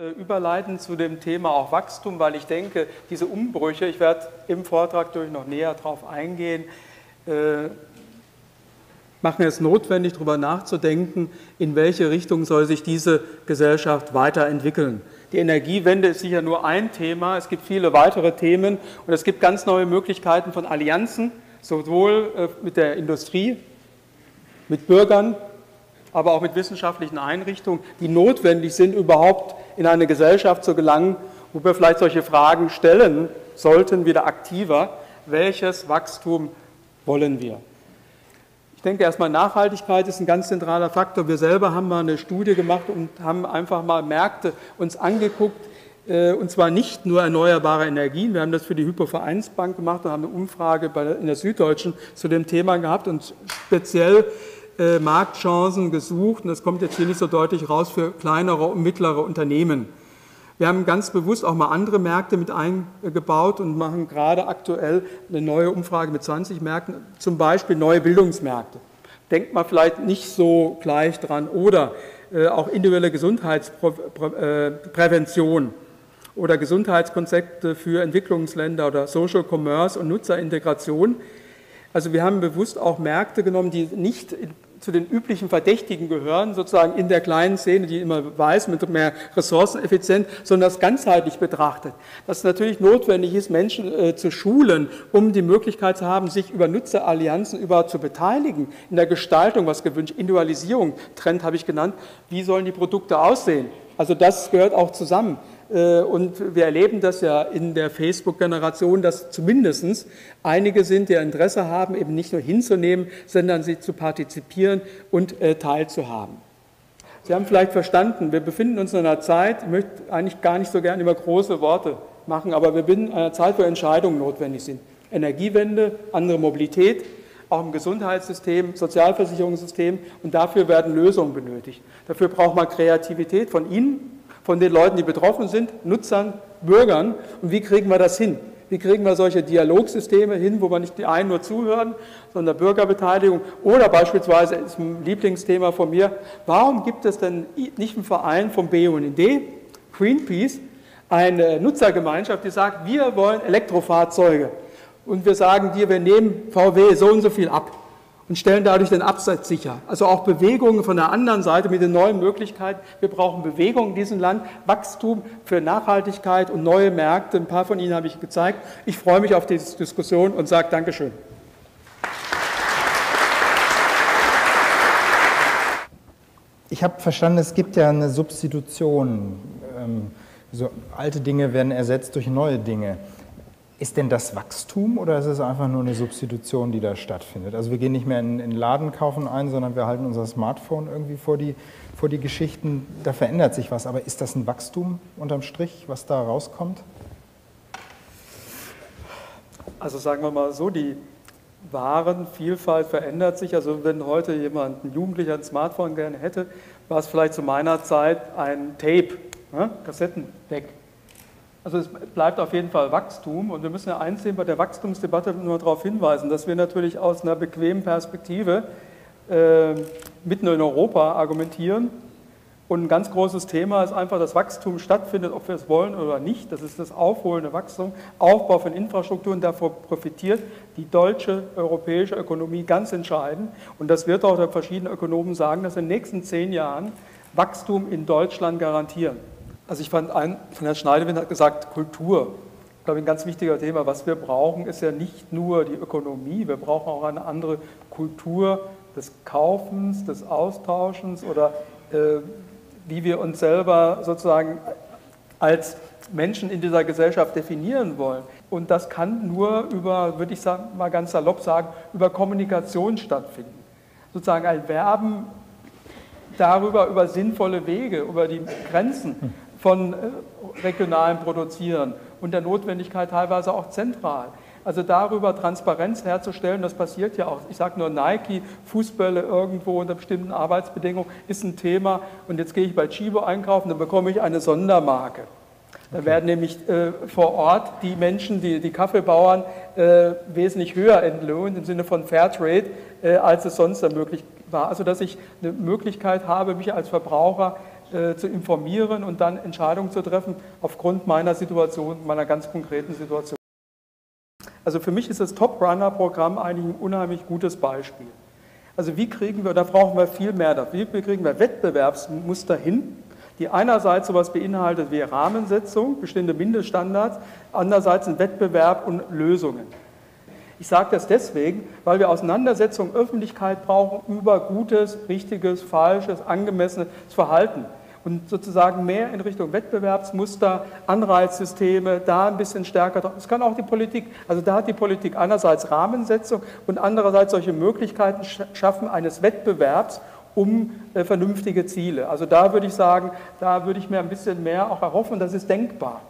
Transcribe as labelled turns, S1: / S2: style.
S1: Äh, überleiten zu dem Thema auch Wachstum, weil ich denke, diese Umbrüche, ich werde im Vortrag durch noch näher darauf eingehen, äh, machen es notwendig, darüber nachzudenken, in welche Richtung soll sich diese Gesellschaft weiterentwickeln. Die Energiewende ist sicher nur ein Thema, es gibt viele weitere Themen und es gibt ganz neue Möglichkeiten von Allianzen, sowohl äh, mit der Industrie, mit Bürgern, aber auch mit wissenschaftlichen Einrichtungen, die notwendig sind, überhaupt in eine Gesellschaft zu gelangen, wo wir vielleicht solche Fragen stellen sollten, wieder aktiver. Welches Wachstum wollen wir? Ich denke erstmal, Nachhaltigkeit ist ein ganz zentraler Faktor. Wir selber haben mal eine Studie gemacht und haben einfach mal Märkte uns angeguckt, äh, und zwar nicht nur erneuerbare Energien. Wir haben das für die Hypovereinsbank gemacht und haben eine Umfrage in der Süddeutschen zu dem Thema gehabt und speziell äh, Marktchancen gesucht, und das kommt jetzt hier nicht so deutlich raus, für kleinere und mittlere Unternehmen. Wir haben ganz bewusst auch mal andere Märkte mit eingebaut und machen gerade aktuell eine neue Umfrage mit 20 Märkten, zum Beispiel neue Bildungsmärkte. Denkt man vielleicht nicht so gleich dran. Oder äh, auch individuelle Gesundheitsprävention oder Gesundheitskonzepte für Entwicklungsländer oder Social Commerce und Nutzerintegration. Also wir haben bewusst auch Märkte genommen, die nicht zu den üblichen Verdächtigen gehören, sozusagen in der kleinen Szene, die immer weiß, mit mehr ressourceneffizient, sondern das ganzheitlich betrachtet. Dass es natürlich notwendig ist, Menschen äh, zu schulen, um die Möglichkeit zu haben, sich über Nutzerallianzen überhaupt zu beteiligen, in der Gestaltung, was gewünscht, Individualisierung, Trend habe ich genannt, wie sollen die Produkte aussehen? Also das gehört auch zusammen. Äh, und wir erleben das ja in der Facebook-Generation, dass zumindest einige sind, die Interesse haben, eben nicht nur hinzunehmen, sondern sie zu partizipieren und äh, teilzuhaben. Sie haben vielleicht verstanden, wir befinden uns in einer Zeit, ich möchte eigentlich gar nicht so gerne über große Worte machen, aber wir befinden in einer Zeit, wo Entscheidungen notwendig sind. Energiewende, andere Mobilität, auch im Gesundheitssystem, Sozialversicherungssystem und dafür werden Lösungen benötigt. Dafür braucht man Kreativität von Ihnen, von den Leuten, die betroffen sind, Nutzern, Bürgern. Und wie kriegen wir das hin? Wie kriegen wir solche Dialogsysteme hin, wo wir nicht die einen nur zuhören, sondern Bürgerbeteiligung? Oder beispielsweise ist ein Lieblingsthema von mir, warum gibt es denn nicht einen Verein vom BUND, Greenpeace, eine Nutzergemeinschaft, die sagt, wir wollen Elektrofahrzeuge. Und wir sagen dir, wir nehmen VW so und so viel ab und stellen dadurch den Absatz sicher. Also auch Bewegungen von der anderen Seite mit den neuen Möglichkeiten. Wir brauchen Bewegung in diesem Land, Wachstum für Nachhaltigkeit und neue Märkte. Ein paar von Ihnen habe ich gezeigt. Ich freue mich auf diese Diskussion und sage Dankeschön.
S2: Ich habe verstanden, es gibt ja eine Substitution. Ähm, so alte Dinge werden ersetzt durch neue Dinge. Ist denn das Wachstum oder ist es einfach nur eine Substitution, die da stattfindet? Also wir gehen nicht mehr in, in Laden kaufen ein, sondern wir halten unser Smartphone irgendwie vor die, vor die Geschichten. Da verändert sich was. Aber ist das ein Wachstum unterm Strich, was da rauskommt?
S1: Also sagen wir mal so, die Warenvielfalt verändert sich. Also wenn heute jemand, ein Jugendlicher ein Smartphone gerne hätte, war es vielleicht zu meiner Zeit ein Tape, ne? Kassettendeck. Also es bleibt auf jeden Fall Wachstum und wir müssen ja eins sehen bei der Wachstumsdebatte nur darauf hinweisen, dass wir natürlich aus einer bequemen Perspektive äh, mitten in Europa argumentieren. Und ein ganz großes Thema ist einfach, dass Wachstum stattfindet, ob wir es wollen oder nicht. Das ist das aufholende Wachstum, Aufbau von Infrastrukturen. Davor profitiert die deutsche, europäische Ökonomie ganz entscheidend. Und das wird auch der verschiedenen Ökonomen sagen, dass in den nächsten zehn Jahren Wachstum in Deutschland garantieren. Also ich fand, ein, von Herrn Schneidewind hat gesagt, Kultur. Ich glaube, ein ganz wichtiger Thema. Was wir brauchen, ist ja nicht nur die Ökonomie, wir brauchen auch eine andere Kultur des Kaufens, des Austauschens oder äh, wie wir uns selber sozusagen als Menschen in dieser Gesellschaft definieren wollen. Und das kann nur über, würde ich sagen, mal ganz salopp sagen, über Kommunikation stattfinden. Sozusagen ein Werben darüber, über sinnvolle Wege, über die Grenzen von äh, regionalem Produzieren und der Notwendigkeit teilweise auch zentral. Also darüber Transparenz herzustellen, das passiert ja auch. Ich sage nur Nike, Fußbälle irgendwo unter bestimmten Arbeitsbedingungen ist ein Thema. Und jetzt gehe ich bei Chibo einkaufen, dann bekomme ich eine Sondermarke. Da okay. werden nämlich äh, vor Ort die Menschen, die, die Kaffeebauern, äh, wesentlich höher entlohnt im Sinne von Fairtrade, äh, als es sonst möglich war. Also dass ich eine Möglichkeit habe, mich als Verbraucher äh, zu informieren und dann Entscheidungen zu treffen aufgrund meiner Situation, meiner ganz konkreten Situation. Also für mich ist das Top-Runner-Programm eigentlich ein unheimlich gutes Beispiel. Also wie kriegen wir, da brauchen wir viel mehr wie kriegen wir Wettbewerbsmuster hin, die einerseits sowas beinhaltet wie Rahmensetzung, bestimmte Mindeststandards, andererseits ein Wettbewerb und Lösungen. Ich sage das deswegen, weil wir Auseinandersetzung Öffentlichkeit brauchen über gutes, richtiges, falsches, angemessenes Verhalten und sozusagen mehr in Richtung Wettbewerbsmuster, Anreizsysteme, da ein bisschen stärker drauf. Das kann auch die Politik, also da hat die Politik einerseits Rahmensetzung und andererseits solche Möglichkeiten schaffen eines Wettbewerbs um äh, vernünftige Ziele. Also da würde ich sagen, da würde ich mir ein bisschen mehr auch erhoffen, das ist denkbar.